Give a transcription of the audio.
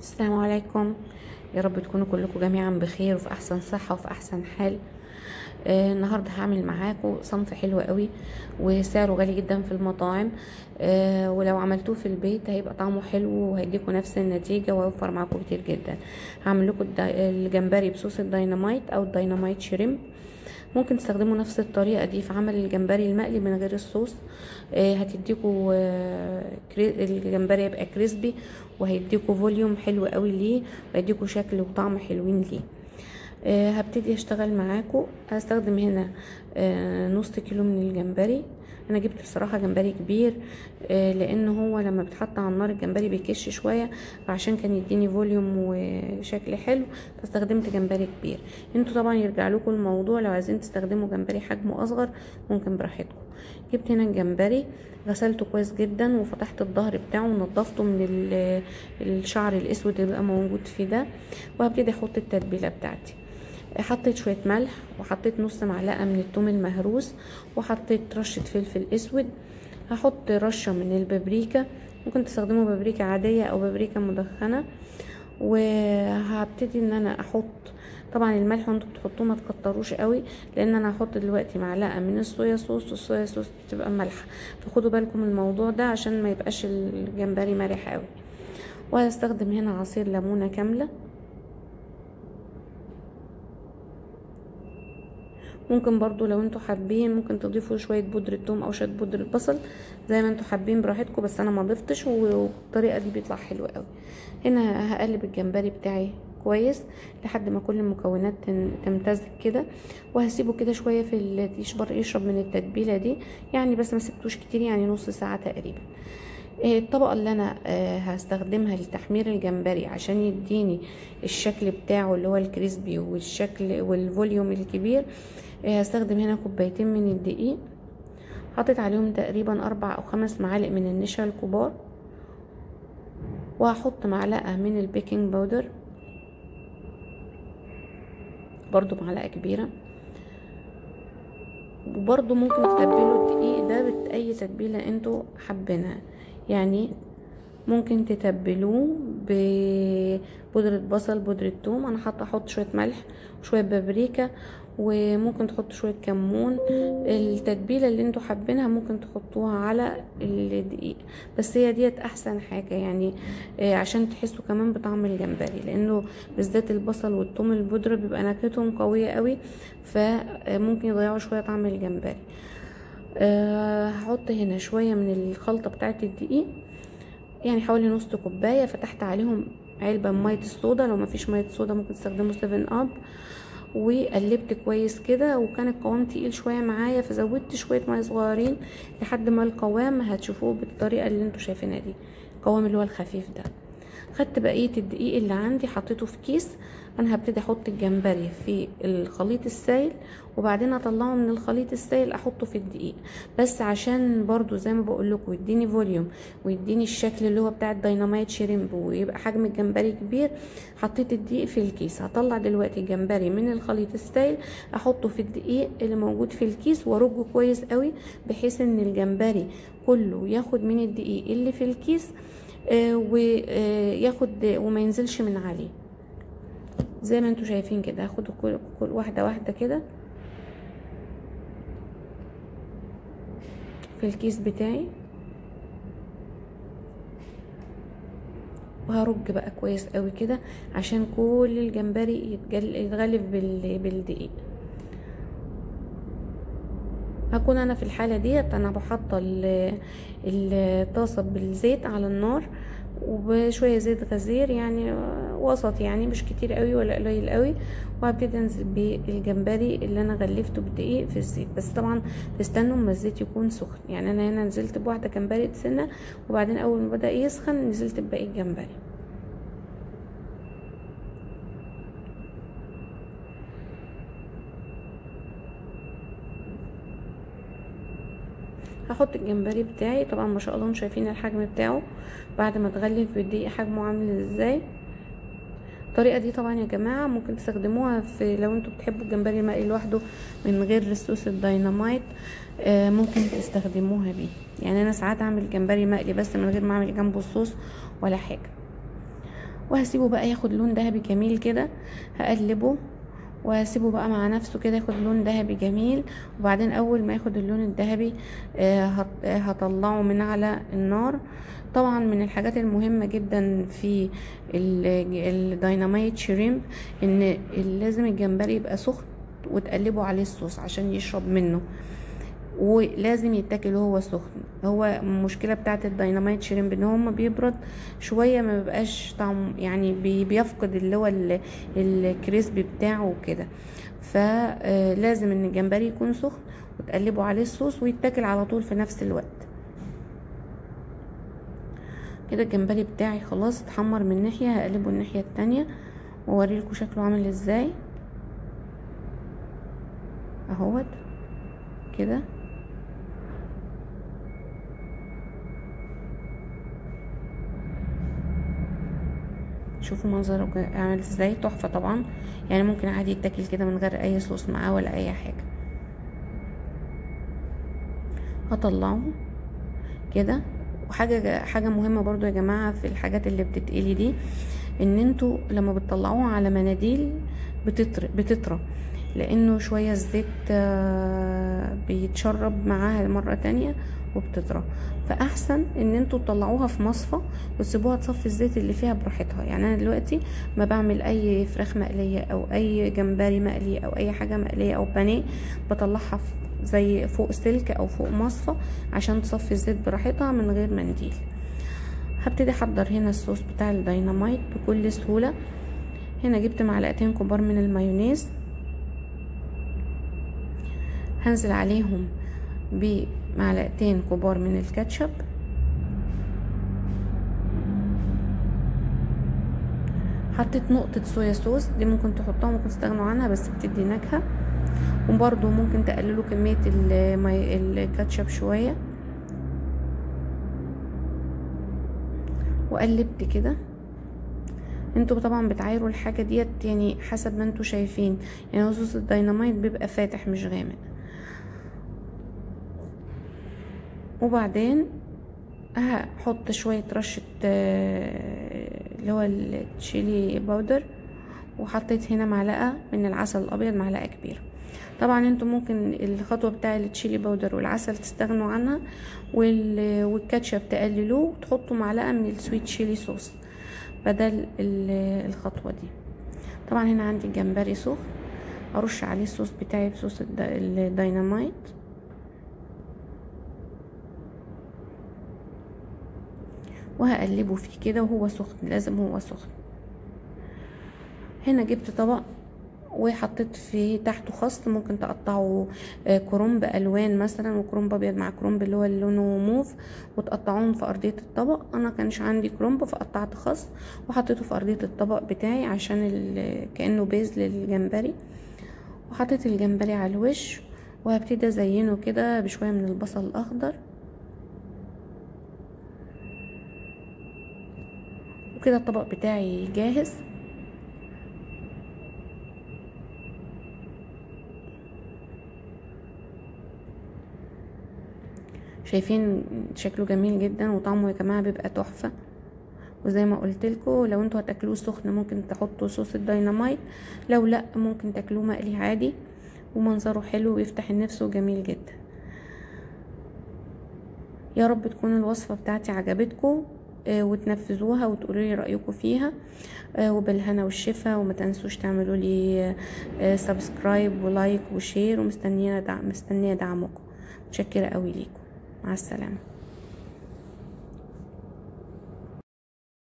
السلام عليكم. يا رب تكونوا كلكم جميعا بخير وفي أحسن صحة وفي أحسن حال. آه النهارده هعمل معاكم صنف حلو قوي وسعره غالي جدا في المطاعم. آه ولو عملتوه في البيت هيبقى طعمه حلو وهيديكم نفس النتيجة ويوفر معاكم كتير جدا. هعمل لكم الجمبري بصوص الديناميت أو الديناميت شريمب. ممكن تستخدموا نفس الطريقة دي في عمل الجمبري المقلي من غير الصوص. آه هتديكوا آه الجمبري يبقى crispy وهيديكوا volume حلو قوي ليه وهيديكوا شكل وطعم حلوين ليه. آه هبتدي أشتغل معاكم هستخدم هنا نص كيلو من الجمبري. أنا جبت الصراحه جمبري كبير آه لأن هو لما بتحط على النار الجمبري بيكش شوية فعشان كان يديني volume وشكل حلو فاستخدمت جمبري كبير. أنتوا طبعا يرجع لكم الموضوع لو عايزين تستخدموا جمبري حجمه أصغر ممكن براحتكم. جبت هنا الجمبري غسلته كويس جدا وفتحت الظهر بتاعه ونضفته من الشعر الأسود اللي بقى موجود فيه ده وهبتدي أحط التتبيلة بتاعتي. حطيت شوية ملح وحطيت نص معلقة من الثوم المهروس وحطيت رشة فلفل أسود. هحط رشة من البابريكا ممكن تستخدموا بابريكا عادية أو بابريكا مدخنة. وهبتدي إن أنا أحط طبعا الملح وأنتوا بتحطوه ما تكتروش قوي لأن أنا هحط دلوقتي معلقة من الصويا صوص والصويا صوص بتبقى مالحة. فخدوا بالكم من الموضوع ده عشان ما يبقاش الجمبري مالح قوي. وهستخدم هنا عصير ليمونة كاملة. ممكن برضو لو أنتوا حابين ممكن تضيفوا شوية بودرة ثوم أو شوية بودرة بصل زي ما أنتوا حابين براحتكم بس أنا ما ضفتش والطريقة دي بيطلع حلو قوي. هنا هقلب الجمبري بتاعي كويس لحد ما كل المكونات تمتزج كده وهسيبه كده شوية في يشبر يشرب من التتبيلة دي. يعني بس ما سبتوش كتير يعني نص ساعة تقريبا. الطبقة اللي أنا هستخدمها لتحمير الجمبري عشان يديني الشكل بتاعه اللي هو ال crispy والشكل وال volume الكبير هستخدم هنا كوبايتين من الدقيق. حطيت عليهم تقريبا أربع أو خمس معالق من النشا الكبار. وهحط معلقة من ال baking powder برضو معلقة كبيرة. وبرضو ممكن تتبلوا الدقيق ده بأي تتبيلة أنتوا حابينها. يعني ممكن تتبلوه ببودرة بصل بودرة ثوم أنا حاطه أحط شوية ملح وشويه بابريكا وممكن تحطوا شوية كمون. التتبيلة اللي أنتوا حابينها ممكن تحطوها على الدقيق. بس هي ديت أحسن حاجة يعني عشان تحسوا كمان بطعم الجمبري لأنه بالذات البصل والثوم البودرة بيبقى نكهتهم قوية قوي فممكن يضيعوا شوية طعم الجمبري. هحط هنا شوية من الخلطة بتاعه الدقيق. يعني حوالي نص كوباية. فتحت عليهم علبة مية الصودا. لو مفيش مية صودا ممكن تستخدموا 7 اب وقلبت كويس كده. وكان القوام تقيل شوية معايا. فزودت شوية مية صغيرين لحد ما القوام هتشوفوه بالطريقة اللي أنتوا شايفينها دي. القوام اللي هو الخفيف ده. خدت بقية الدقيق اللي عندي حطيته في كيس. أنا هبتدي أحط الجمبري في الخليط السائل وبعدين أطلعه من الخليط السائل أحطه في الدقيق. بس عشان برضو زي ما بقول لكم يديني volume ويديني الشكل اللي هو بتاع ال dynamite shrimp ويبقى حجم الجمبري كبير حطيت الدقيق في الكيس. هطلع دلوقتي الجمبري من الخليط السائل أحطه في الدقيق اللي موجود في الكيس وأرجه كويس قوي بحيث إن الجمبري كله ياخد من الدقيق اللي في الكيس وياخد وما ينزلش من عليه. زي ما أنتوا شايفين كده هاخد كل واحدة واحدة كده في الكيس بتاعي وهرج بقى كويس قوي كده عشان كل الجمبري يتغلف بالدقيق. هكون أنا في الحالة ديت أنا بحط الطاسه بالزيت على النار وبشويه زيت غزير يعني وسط يعني مش كتير قوي ولا قليل قوي وهبتدي أنزل بالجمبري اللي أنا غلفته بالدقيق في الزيت. بس طبعا تستنوا أما الزيت يكون سخن. يعني أنا هنا نزلت بواحدة جمبري سنه وبعدين أول ما بدأ يسخن نزلت بباقي الجمبري. هحط الجمبري بتاعي. طبعا ما شاء الله شايفين الحجم بتاعه بعد ما اتغلف بالدقيق حجمه عامل إزاي. الطريقة دي طبعا يا جماعة ممكن تستخدموها في لو أنتوا بتحبوا الجمبري المقلي لوحده من غير الصوص الديناميت آه ممكن تستخدموها بيه. يعني أنا ساعات أعمل جمبري مقلي بس من غير ما أعمل جنبه الصوص ولا حاجة. وهسيبه بقى ياخد لون ذهبي جميل كده هقلبه. وهسيبه بقى مع نفسه كده ياخد لون ذهبي جميل. وبعدين أول ما ياخد اللون الذهبي آه، آه، هطلعه من على النار. طبعا من الحاجات المهمة جدا في ال- الديناميت شريمب إن لازم الجمبري يبقى سخن وتقلبوا عليه الصوص عشان يشرب منه. ولازم يتاكل وهو سخن. هو المشكلة بتاعت ال dynamite shrimp إن هو ما بيبرد شوية ما بيبقاش طعم يعني بي- بيفقد اللي هو ال- ال crispy بتاعه وكده. فلازم إن الجمبري يكون سخن وتقلبوا عليه الصوص ويتاكل على طول في نفس الوقت. كده الجمبري بتاعي خلاص اتحمر من ناحيه هقلبه الناحية التانية وأوريلكوا شكله عامل إزاي. أهوت. كده. شوفوا منظره عامل إزاي. تحفة طبعا. يعني ممكن عادي يتاكل كده من غير أي صوص معاه ولا أي حاجة. هطلعه كده. وحاجة حاجة مهمة برضو يا جماعة في الحاجات اللي بتتقلي دي إن أنتوا لما بتطلعوها على مناديل بتطر بتطرى. لأنه شوية الزيت آه، بيتشرب معاها مرة تانية وبتطرى. فأحسن إن أنتوا تطلعوها في مصفى وتسيبوها تصفي الزيت اللي فيها براحتها. يعني أنا دلوقتي ما بعمل أي فراخ مقلية أو أي جمبري مقلي أو أي حاجة مقلية أو بانيه بطلعها زي فوق سلك أو فوق مصفى عشان تصفي الزيت براحتها من غير منديل. هبتدي أحضر هنا الصوص بتاع الديناميت بكل سهولة. هنا جبت معلقتين كبار من المايونيز. هنزل عليهم بمعلقتين كبار من الكاتشب. حطيت نقطة صويا صوص دي ممكن تحطوها ممكن تستغنوا عنها بس بتدي نكهة. وبرضو ممكن تقللوا كمية. الكاتشب شوية. وقلبت كده. أنتوا طبعا بتعايروا الحاجة ديت يعني حسب ما أنتوا شايفين. يعني صوص الديناميت بيبقى فاتح مش غامق. وبعدين هحط شوية رشة آه، اللي هو ال chili powder وحطيت هنا معلقة من العسل الأبيض معلقة كبيرة. طبعا أنتوا ممكن الخطوة بتاع ال chili powder والعسل تستغنوا عنها وال- والكاتشب تقللوه وتحطوا معلقة من السويت تشيلي صوص بدل ال- الخطوة دي. طبعا هنا عندي الجمبري سخن أرش عليه الصوص بتاعي بصوص الد- الديناميت وهقلبه فيه كده وهو سخن لازم هو سخن. هنا جبت طبق وحطيت فيه تحته خس ممكن تقطعوا آه، كرنب ألوان مثلا وكرنب أبيض مع كرنب اللي هو لونه موف وتقطعوهم في أرضية الطبق. أنا كانش عندي كرنب فقطعت خس وحطيته في أرضية الطبق بتاعي عشان كأنه بيز للجمبري. وحطيت الجمبري على الوش وهبتدي أزينه كده بشوية من البصل الأخضر. وكده الطبق بتاعي جاهز. شايفين شكله جميل جدا وطعمه يا جماعة بيبقى تحفة. وزي ما قلت لكم لو أنتوا هتاكلوه سخن ممكن تحطوا صوص الديناميت لو لا ممكن تاكلوه مقلي عادي ومنظره حلو ويفتح النفس وجميل جدا. يا رب تكون الوصفة بتاعتي عجبتكم. وتنفذوها وتقولوا لي رأيكم فيها. آه، وبالهنا والشفا وما تنسوش تعملوا لي آه، subscribe و like و share ومستنيه دعم مستنية دعمكم. متشكرة قوي ليكم. مع السلامة.